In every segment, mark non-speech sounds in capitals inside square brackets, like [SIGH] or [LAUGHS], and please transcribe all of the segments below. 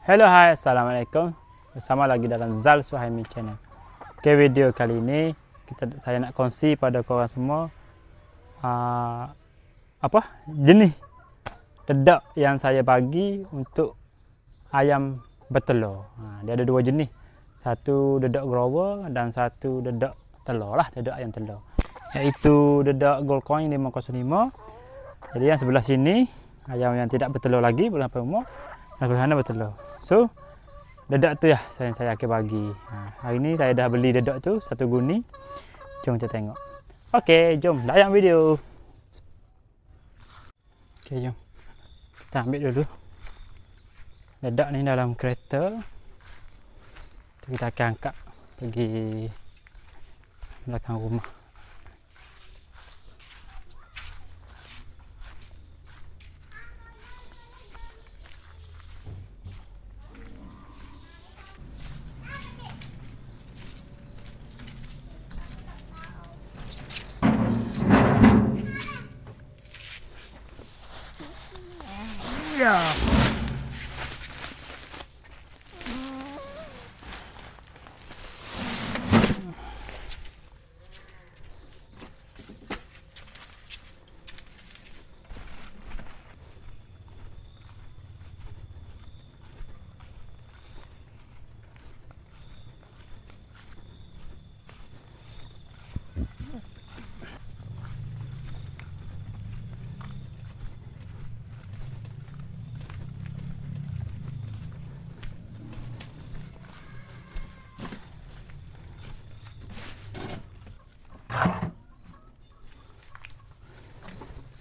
Hello hai Assalamualaikum. Bersama lagi dalam Zal Suhaimi Channel. Okay video kali ini kita Saya nak kongsi pada korang semua uh, Apa? Jenis Dedak yang saya bagi Untuk Ayam bertelur. Uh, Dia ada dua jenis. Satu dedak grower Dan satu dedak telur lah Dedak ayam telur. Iaitu dedak gold coin 505 Jadi yang sebelah sini Ayam yang tidak bertelur lagi Berapa umur? Yang sebelah sana bertelur So dedak tu ya saya saya akan bagi. Ha, hari ni saya dah beli dedak tu satu guni. Jom kita tengok. Okey, jom layan video. Okey, jom. Kita ambil dulu. Dedak ni dalam kereta. Kita akan angkat pergi belakang rumah. 야.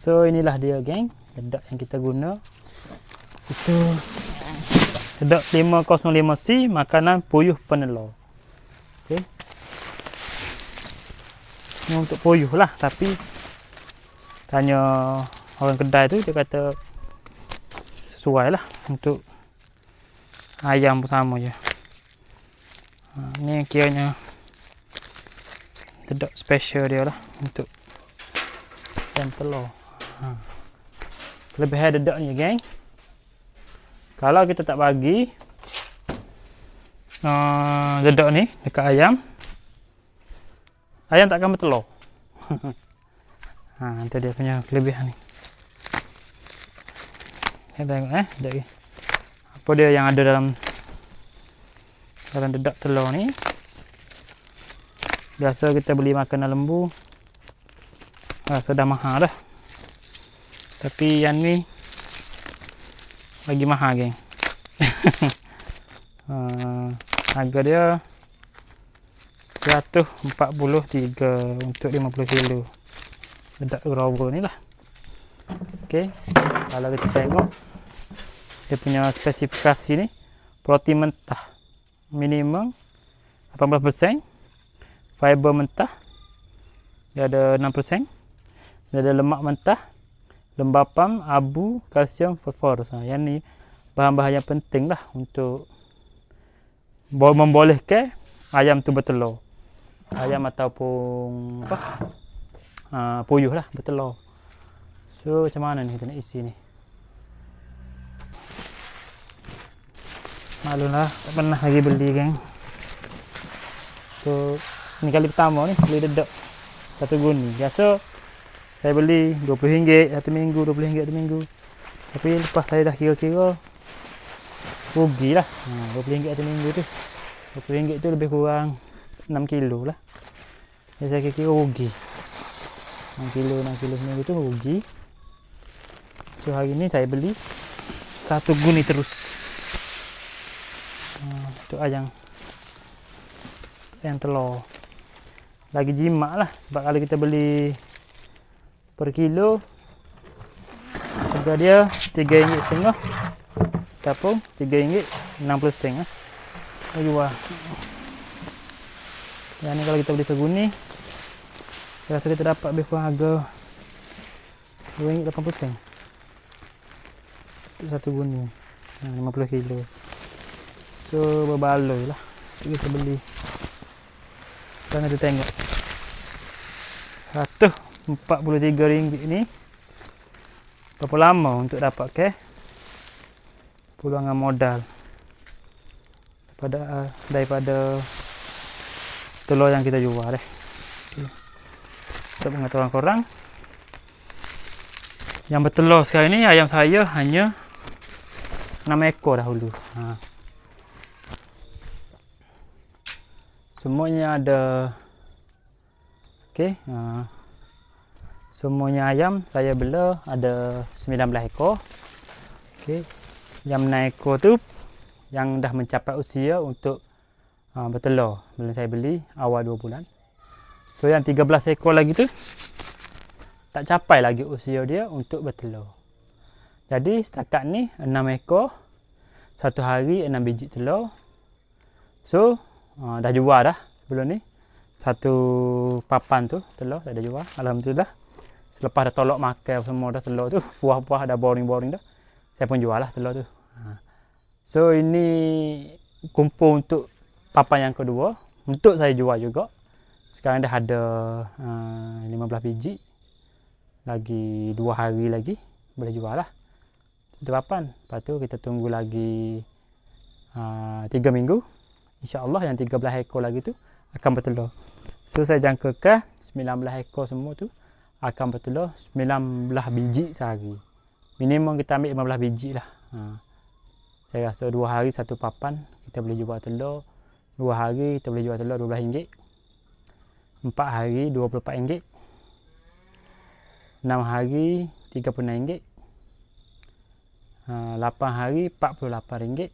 So inilah dia geng. Dedak yang kita guna. Itu Dedak 505C Makanan puyuh penelor Okay Ini untuk puyuh lah Tapi Tanya Orang kedai tu dia kata Sesuai lah Untuk Ayam pertama je. Ha, Ni kiranya Dedak special dia lah Untuk Dan telur Ha. Kelebihan dedak ni geng. Kalau kita tak bagi uh, dedak ni dekat ayam. Ayam tak akan bertelur. [LAUGHS] ha, itu dia punya kelebihan ni. Kita tengok eh, dedak ni. Apa dia yang ada dalam dalam dedak telur ni. Biasa kita beli makanan lembu. Rasa dah mahal dah. Tapi yang ni lagi mahal geng. uh, [LAUGHS] harga dia 143 untuk 50 kilo. Bedak grower ni lah. Okey. Kalau kita tengok dia punya spesifikasi ni protein mentah minimum 18%, fiber mentah dia ada 6%, dia ada lemak mentah lembapam, abu, kalsium, fosfor. Ha, yang ni bahan-bahan yang penting lah untuk membolehkan ayam tu bertelur. Ayam ataupun apa? Ha, puyuh lah bertelur. So macam mana ni kita nak isi ni? Maklumlah tak pernah lagi beli kan. So ni kali pertama ni beli dedak satu guni. Biasa saya beli RM20 satu minggu, RM20 satu minggu. Tapi lepas saya dah kira-kira rugi lah. Ha, RM20 satu minggu tu. RM20 tu lebih kurang 6 kilo lah. Jadi saya kira-kira rugi. 6 kilo, 6 kilo seminggu tu rugi. So hari ni saya beli satu guni terus. Ha, tu ayam yang telur. Lagi jimat lah. Sebab kalau kita beli per kilo. Harga dia RM3.5 ataupun RM3.60 sen eh. Oh, jual. Yang ni kalau kita beli seguni saya rasa kita dapat lebih kurang harga RM2.80 sen untuk satu guni ha, 50 kilo. So berbaloi lah. Kita beli. Kita tengok. Satu RM43 ni berapa lama untuk dapat ke peluangan modal pada uh, daripada telur yang kita jual. Okay. Untuk pengetahuan korang yang bertelur sekarang ni ayam saya hanya 6 ekor dahulu. Ha. Semuanya ada Okey, ha. Semuanya ayam saya bela ada 19 ekor. Okey. Yang 6 ekor tu yang dah mencapai usia untuk uh, bertelur bila saya beli awal 2 bulan. So yang 13 ekor lagi tu tak capai lagi usia dia untuk bertelur. Jadi setakat ni 6 ekor satu hari 6 biji telur. So uh, dah jual dah sebelum ni. Satu papan tu telur dah jual. Alhamdulillah. Selepas dah tolak makan semua dah telur tu, puas-puas dah boring-boring dah. Saya pun jual lah telur tu. Ha. So ini kumpul untuk papan yang kedua untuk saya jual juga. Sekarang dah ada uh, 15 biji. Lagi 2 hari lagi boleh jual lah. Itu papan. Lepas tu kita tunggu lagi uh, 3 minggu. InsyaAllah yang 13 ekor lagi tu akan bertelur. So saya jangkakan 19 ekor semua tu akan bertelur 19 biji sehari. Minimum kita ambil 15 biji lah. Ha. Saya rasa dua hari satu papan kita boleh jual telur. Dua hari kita boleh jual telur RM12. Empat hari RM24. Enam hari RM36. Ha, lapan hari RM48.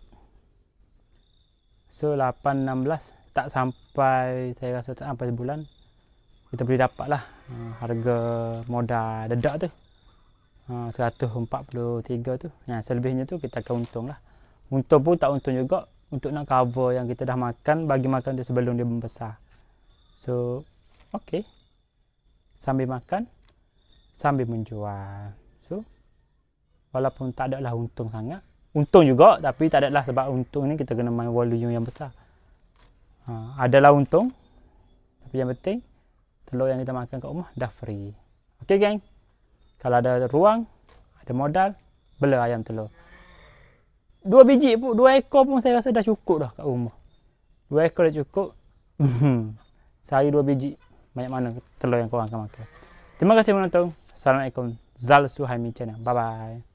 So lapan enam belas tak sampai saya rasa tak sampai sebulan kita boleh dapat lah. Ha, harga modal dedak tu. Ha, 143 tu. Yang selebihnya tu kita akan untung lah. Untung pun tak untung juga untuk nak cover yang kita dah makan bagi makan dia sebelum dia membesar. So okey sambil makan sambil menjual. So walaupun tak ada lah untung sangat. Untung juga tapi tak ada lah sebab untung ni kita kena main volume yang besar. Ha, adalah untung. Tapi yang penting telur yang kita makan kat rumah dah free okey geng kalau ada ruang ada modal bela ayam telur dua biji pun, dua ekor pun saya rasa dah cukup dah kat rumah. Dua ekor dah cukup. [LAUGHS] Sehari dua biji. Banyak mana telur yang korang akan makan. Terima kasih menonton. Assalamualaikum. Zal Suhaimi Channel. Bye-bye.